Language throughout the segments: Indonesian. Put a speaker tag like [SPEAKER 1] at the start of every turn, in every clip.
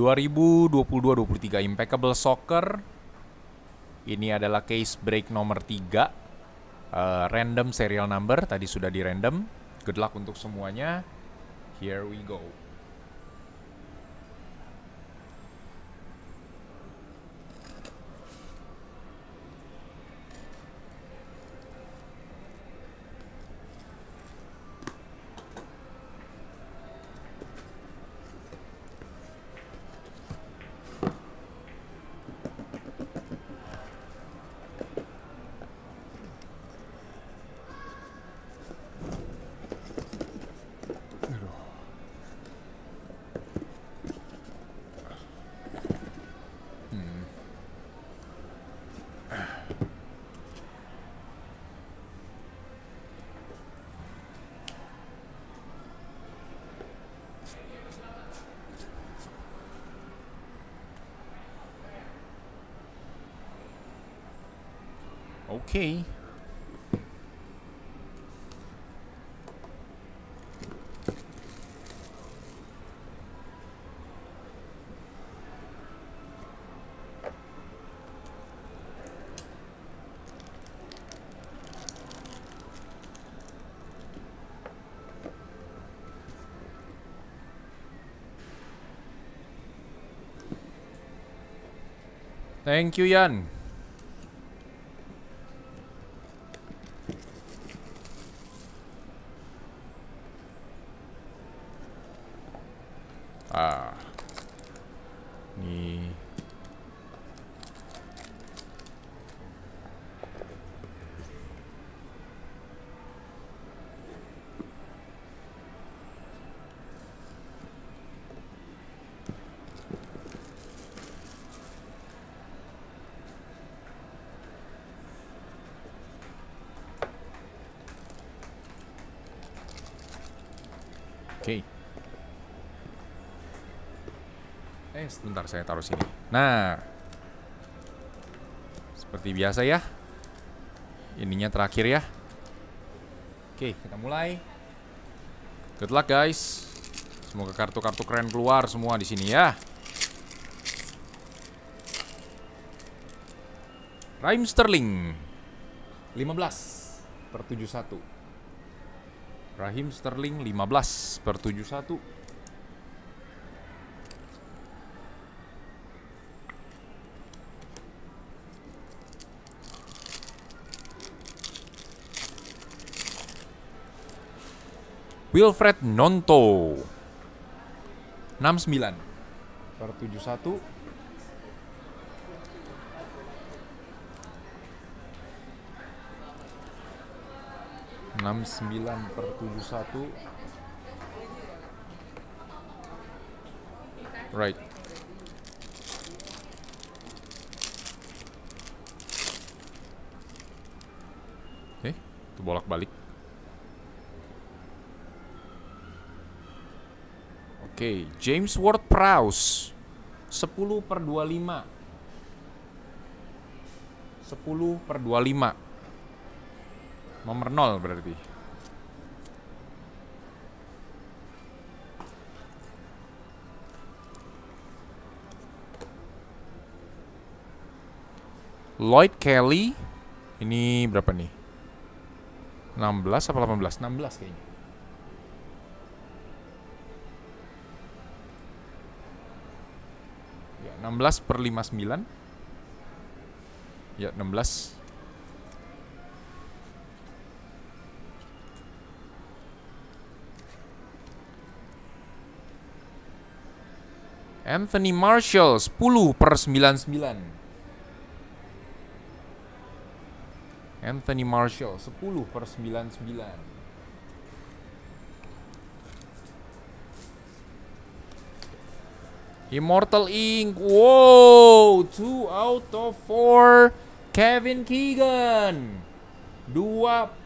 [SPEAKER 1] 2022-23 Impeccable Soccer. Ini adalah case break nomor 3. Uh, random serial number tadi sudah di random. Good luck untuk semuanya. Here we go. Okay. Thank you, Yan. 啊，你可以。Okay. Eh, sebentar saya taruh sini. Nah. Seperti biasa ya. Ininya terakhir ya. Oke, kita mulai. Good luck guys. Semoga kartu-kartu keren keluar semua di sini ya. Raheem Sterling 15 per 71 Raheem Sterling 15 per 71 Wilfred Nonto. 69 per 71 69 per 71 Right. Oke, itu bolak-balik Oke, James Ward Prowse. 10 per 25 10 per 25 Nomor 0 berarti. Lloyd Kelly Ini berapa nih? 16 apa 18? 16 kayaknya 16 per 59 Ya, 16 Anthony Marshall 10 per 99 Anthony Marshall 10 per 99 Immortal Ink Wow 2 out of 4 Kevin Keegan. 2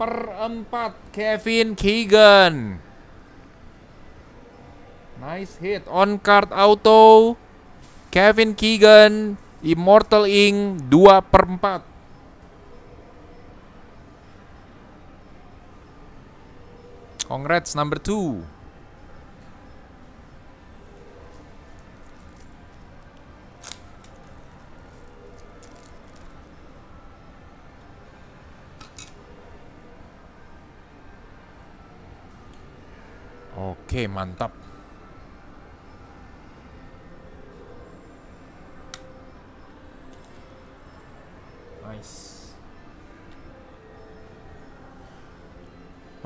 [SPEAKER 1] per 4 Kevin Keegan. Nice hit. On card auto Kevin Keegan Immortal Ink 2 per 4 Congrats number 2 Oke, mantap. Nice.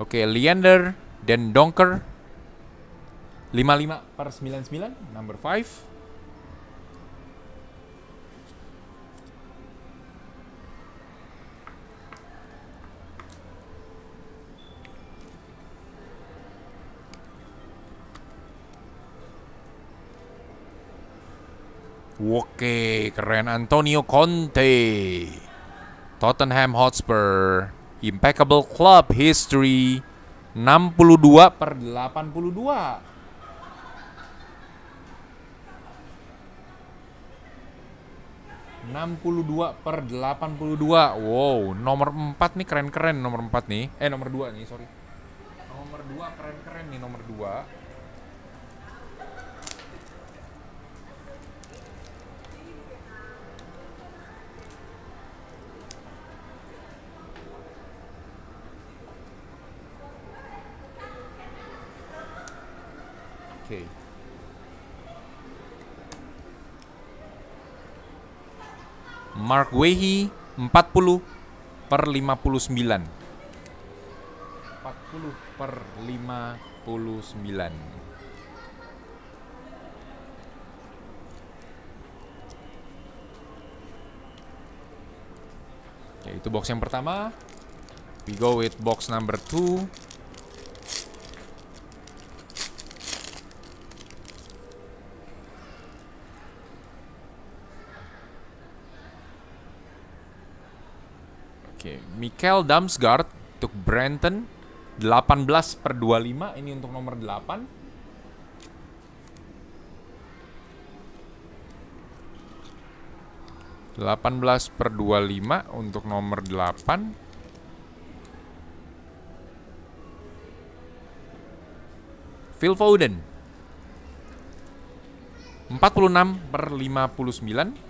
[SPEAKER 1] Oke, Leander dan Donker 55 per 99, number 5. Oke, keren Antonio Conte. Tottenham Hotspur. Impeccable club history. 62 per 82. enam puluh dua per delapan puluh dua wow nomor empat nih keren keren nomor empat nih eh nomor dua nih sorry nomor dua keren keren nih nomor dua Oke. Okay. Mark Wehi 40 per 59. 40 per 59. Oke, itu box yang pertama. We go with box number 2. Oke, Michael Damsgaard untuk Brenton 18 per 25 ini untuk nomor 8 18 per 25 untuk nomor 8 Phil Foden 46 per 59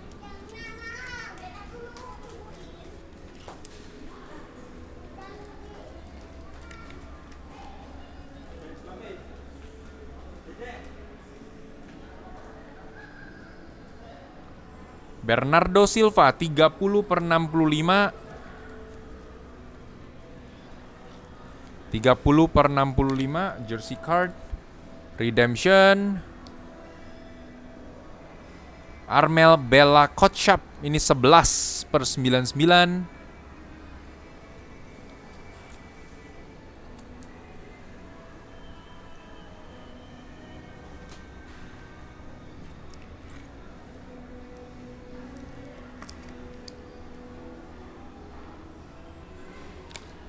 [SPEAKER 1] Bernardo Silva 30 per 65 30 per 65 jersey card. Redemption. Armel Bella Kotschap ini 11 per 99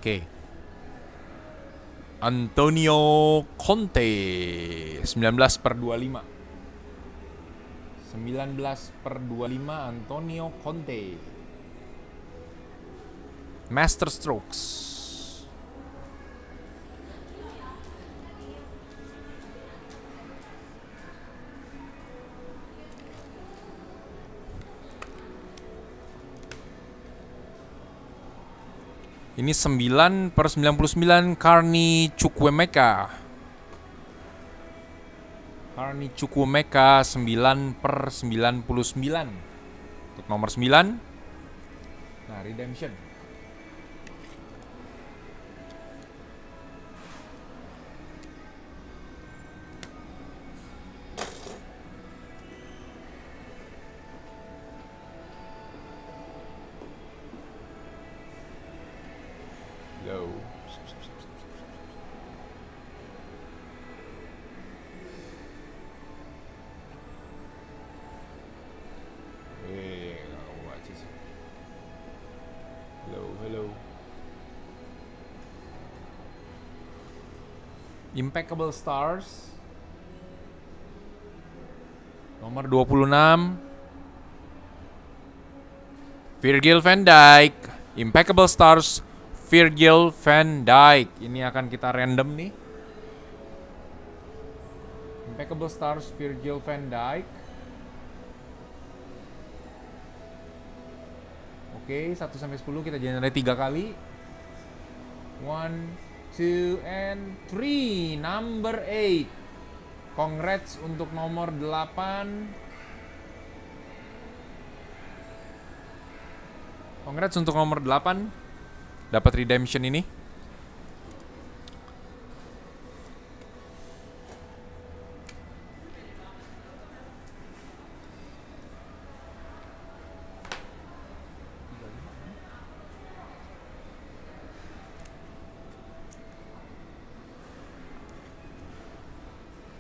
[SPEAKER 1] Oke. Antonio Conte 19 per 25 19 per 25 Antonio Conte. Master Strokes Ini 9 per 99 Carni Chukwemeka. Carni Chukwemeka 9 per 99. Untuk nomor 9. Nah, redemption. Impeccable Stars. Nomor 26 Virgil van Dijk. Impeccable Stars Virgil van Dijk. Ini akan kita random nih. Impeccable Stars Virgil van Dijk Oke, 1 sampai 10 kita generate 3 kali. 1 two, and three. Number eight. Congrats untuk nomor 8. Congrats untuk nomor 8. Dapat redemption ini.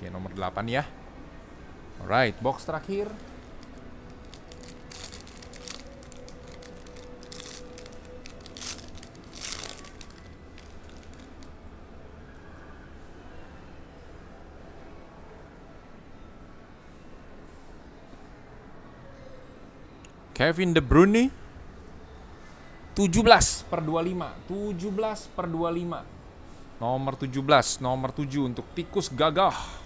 [SPEAKER 1] Oke, nomor 8 ya. Alright, box terakhir. Kevin De Bruyne 17 per 25 17 per 25 Nomor 17 Nomor 7 untuk tikus gagah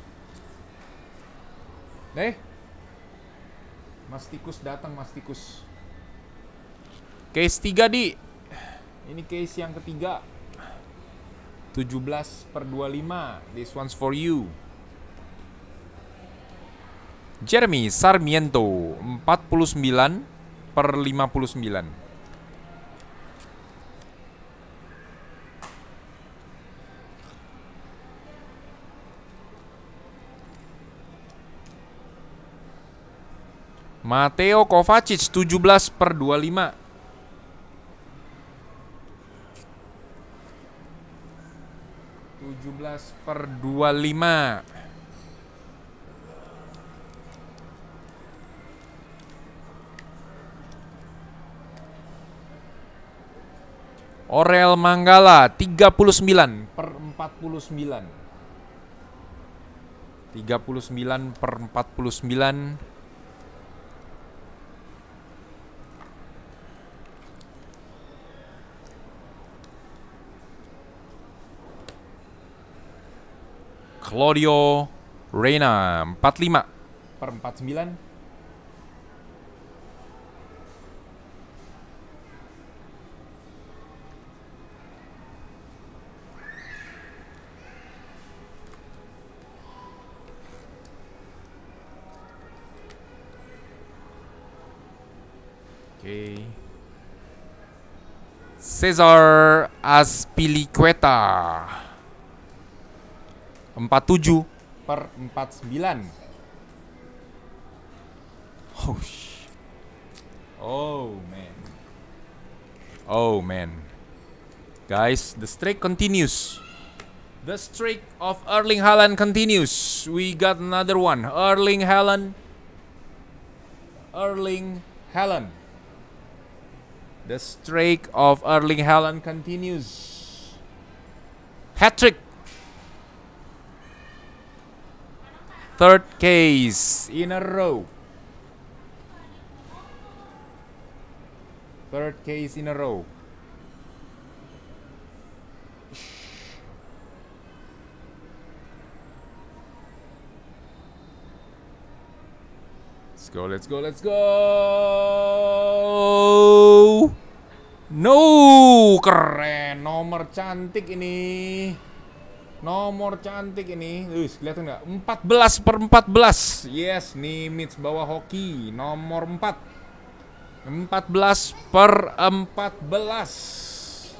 [SPEAKER 1] Eh Mas tikus datang mas tikus. Case 3 di. Ini case yang ketiga. 17 per 25 This one's for you. Jeremy Sarmiento 49 per 59. Mateo Kovacic 17 per 25. Tujuh belas per dua lima. Orel Manggala 39 per 49 39 per 49 Claudio Reina 45 per 49 Oke. Cesar Aspilicueta. 47 per 49. Oh, oh man. Oh man. Guys, the streak continues. The streak of Erling Haaland continues. We got another one. Erling Haaland. Erling Haaland. The streak of Erling Haaland continues. Hat trick. Third case in a row. Third case in a row. Let's go, let's go, let's go. No, keren. Nomor cantik ini. Nomor cantik ini. Wih, kelihatan nggak? 14 per 14. Yes, Nimitz bawa hoki. Nomor 4. 14 per 14.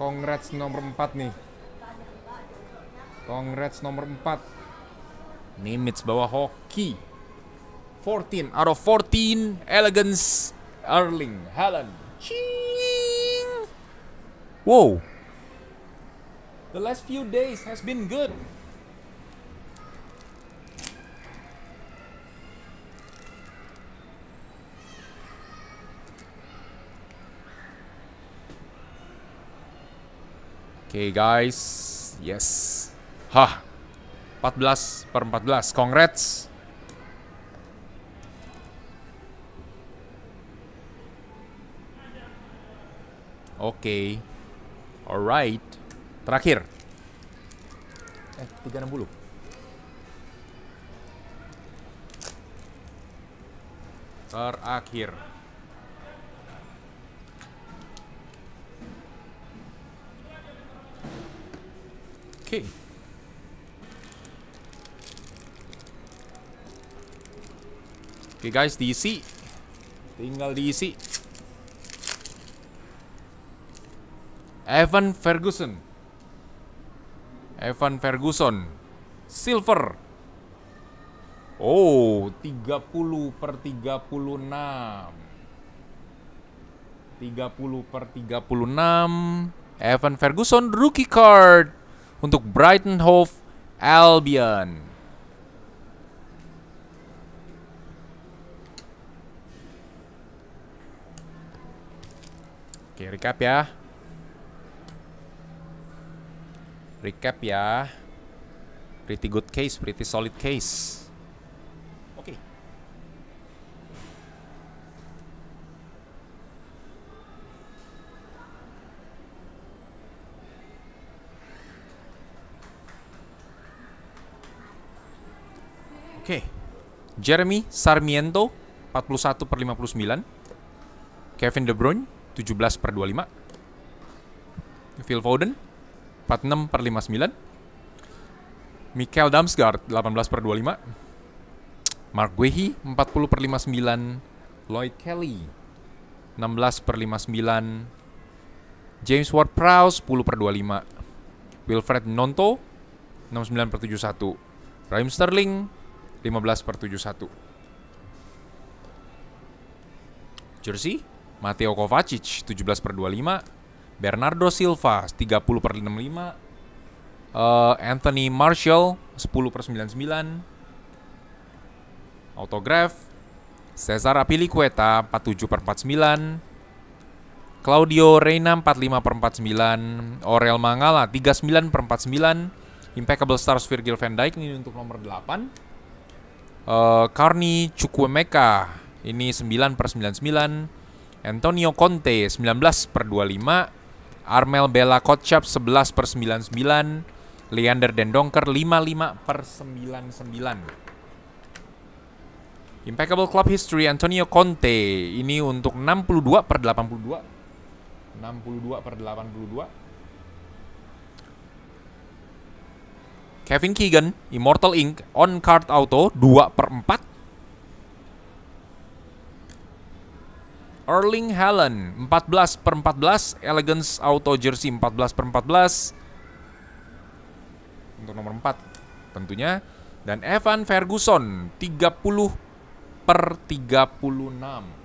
[SPEAKER 1] Congrats nomor 4 nih. Congrats nomor 4. Nimitz bawa hoki. 14 out of 14 elegance Erling Haaland. Ching! Whoa. The last few days has been good. Okay guys, yes. Hah. 14 per 14. Congrats. Oke. Alright. Terakhir. Eh, 360. Terakhir. Oke. Oke guys, diisi. Tinggal diisi. Evan Ferguson. Evan Ferguson. Silver. Oh, 30 per 36. 30 per 36. Evan Ferguson rookie card untuk Brighton Hove Albion. Oke, recap ya. Recap ya. Pretty good case, pretty solid case. Oke. Oke. Jeremy Sarmiento 41 per 59. Kevin De Bruyne 17 per 25. Phil Foden 46 per 59. Michael Damsgaard 18 per 25. Mark Guehi 40 per 59. Lloyd Kelly 16 per 59. James Ward-Prowse 10 per 25. Wilfred Nonto 69 per 71. Raheem Sterling 15 per 71. Jersey Matteo Kovacic 17 per 25 Bernardo Silva 30 per 65 uh, Anthony Marshall 10 per 99 Autograph Cesar Apilicueta 47 per 49 Claudio Reina 45 per 49 Aurel Mangala 39 per 49 Impeccable Stars Virgil van Dijk ini untuk nomor 8 uh, Carney Chukwemeka ini 9 per 99 Antonio Conte 19 per 25 Armel Bella Kotchap 11 per 99 Leander Dendonker 55 per 99 Impeccable Club History Antonio Conte. Ini untuk 62 per 82 62 per 82 Kevin Keegan Immortal Ink On Card Auto 2 per 4 Erling Haaland 14 per 14 Elegance Auto Jersey 14 per 14 untuk nomor 4 tentunya. Dan Evan Ferguson 30 per 36